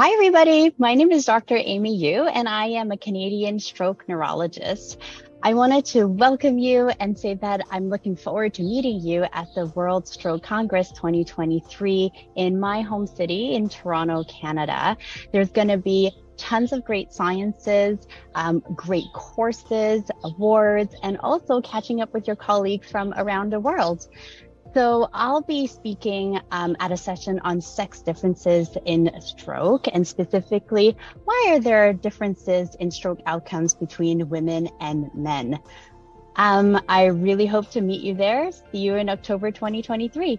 Hi, everybody. My name is Dr. Amy Yu, and I am a Canadian stroke neurologist. I wanted to welcome you and say that I'm looking forward to meeting you at the World Stroke Congress 2023 in my home city in Toronto, Canada. There's going to be tons of great sciences, um, great courses, awards, and also catching up with your colleagues from around the world. So I'll be speaking um, at a session on sex differences in stroke and specifically why are there differences in stroke outcomes between women and men. Um, I really hope to meet you there. See you in October 2023.